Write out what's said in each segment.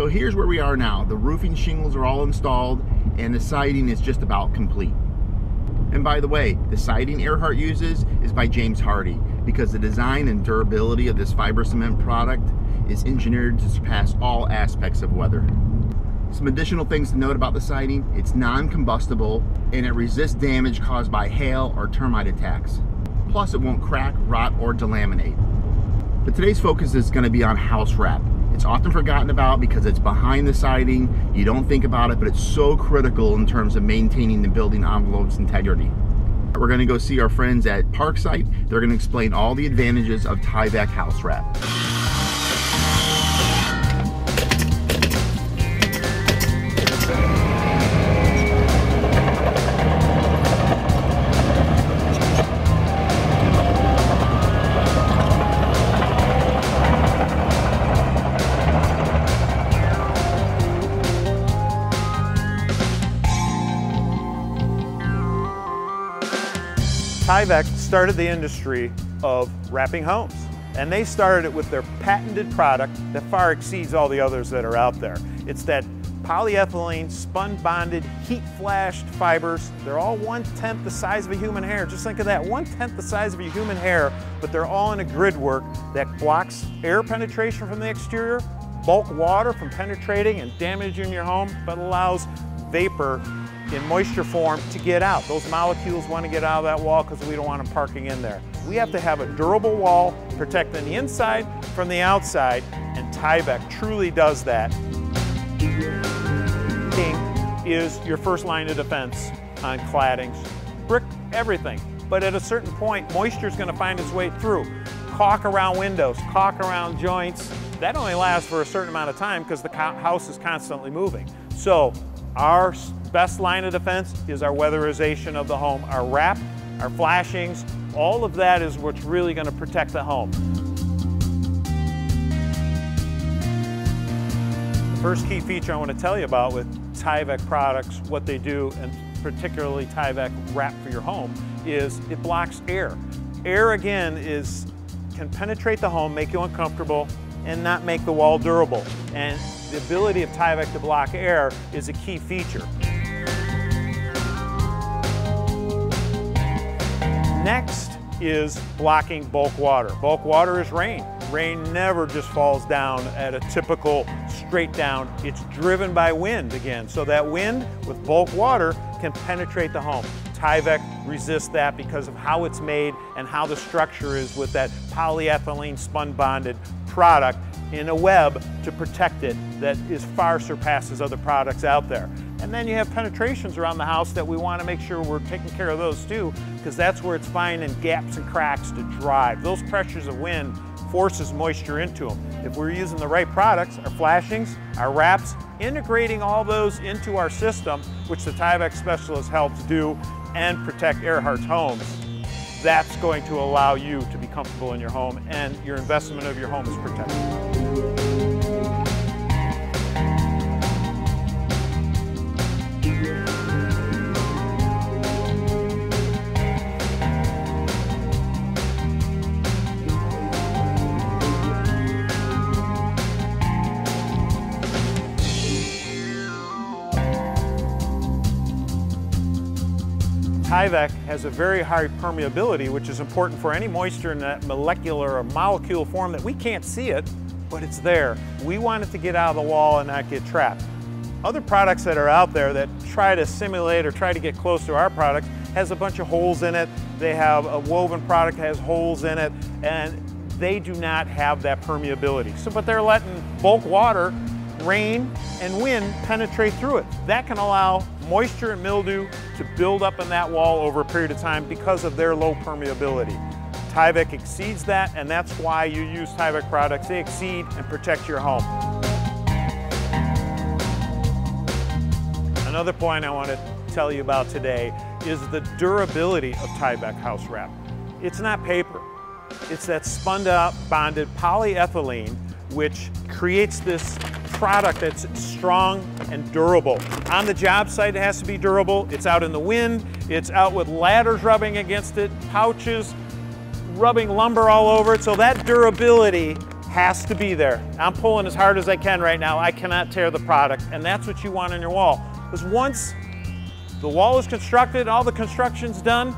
So here's where we are now. The roofing shingles are all installed and the siding is just about complete. And by the way, the siding Airhart uses is by James Hardie because the design and durability of this fiber cement product is engineered to surpass all aspects of weather. Some additional things to note about the siding, it's non-combustible and it resists damage caused by hail or termite attacks. Plus it won't crack, rot, or delaminate. But today's focus is going to be on house wrap. It's often forgotten about because it's behind the siding. You don't think about it, but it's so critical in terms of maintaining the building envelope's integrity. We're going to go see our friends at Parksite. They're going to explain all the advantages of Tyvek house wrap. Tyvek started the industry of wrapping homes. And they started it with their patented product that far exceeds all the others that are out there. It's that polyethylene spun bonded heat flashed fibers. They're all one-tenth the size of a human hair. Just think of that, one-tenth the size of a human hair, but they're all in a grid work that blocks air penetration from the exterior, bulk water from penetrating and damaging your home, but allows vapor in moisture form to get out. Those molecules want to get out of that wall because we don't want them parking in there. We have to have a durable wall protecting the inside from the outside, and Tyvek truly does that. is your first line of defense on claddings. Brick, everything. But at a certain point, moisture is going to find its way through. Caulk around windows, caulk around joints. That only lasts for a certain amount of time because the house is constantly moving. So our best line of defense is our weatherization of the home. Our wrap, our flashings, all of that is what's really going to protect the home. The first key feature I want to tell you about with Tyvek products, what they do, and particularly Tyvek wrap for your home, is it blocks air. Air, again, is can penetrate the home, make you uncomfortable, and not make the wall durable. And the ability of Tyvek to block air is a key feature. Next is blocking bulk water. Bulk water is rain. Rain never just falls down at a typical straight down. It's driven by wind again. So that wind with bulk water can penetrate the home. Tyvek resists that because of how it's made and how the structure is with that polyethylene spun bonded product in a web to protect it that is far surpasses other products out there. And then you have penetrations around the house that we want to make sure we're taking care of those too, because that's where it's finding gaps and cracks to drive. Those pressures of wind forces moisture into them. If we're using the right products, our flashings, our wraps, integrating all those into our system, which the Tyvek specialist helps do and protect Airhart's homes, that's going to allow you to be comfortable in your home and your investment of your home is protected. Tyvek has a very high permeability, which is important for any moisture in that molecular or molecule form that we can't see it, but it's there. We want it to get out of the wall and not get trapped. Other products that are out there that try to simulate or try to get close to our product has a bunch of holes in it. They have a woven product that has holes in it, and they do not have that permeability. So, but they're letting bulk water rain, and wind penetrate through it. That can allow moisture and mildew to build up in that wall over a period of time because of their low permeability. Tyvek exceeds that, and that's why you use Tyvek products. They exceed and protect your home. Another point I want to tell you about today is the durability of Tyvek house wrap. It's not paper. It's that spun up bonded polyethylene which creates this product that's strong and durable. On the job site, it has to be durable. It's out in the wind. It's out with ladders rubbing against it, pouches, rubbing lumber all over it. So that durability has to be there. I'm pulling as hard as I can right now. I cannot tear the product, and that's what you want on your wall. Because once the wall is constructed, all the construction's done,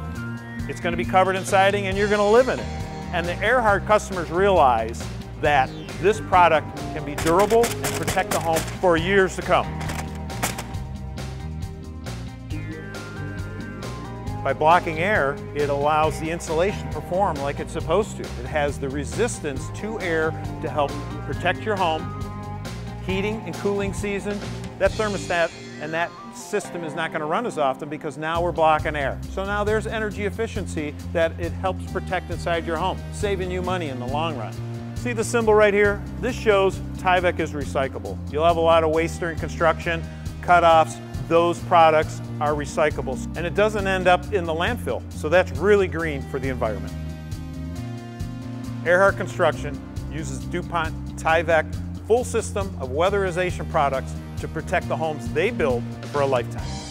it's going to be covered in siding and you're going to live in it. And the Airhart customers realize that this product can be durable and protect the home for years to come. By blocking air, it allows the insulation to perform like it's supposed to. It has the resistance to air to help protect your home, heating and cooling season. That thermostat and that system is not going to run as often because now we're blocking air. So now there's energy efficiency that it helps protect inside your home, saving you money in the long run. See the symbol right here? This shows Tyvek is recyclable. You'll have a lot of waste during construction, cutoffs, those products are recyclables and it doesn't end up in the landfill. So that's really green for the environment. Airhart Construction uses DuPont Tyvek full system of weatherization products to protect the homes they build for a lifetime.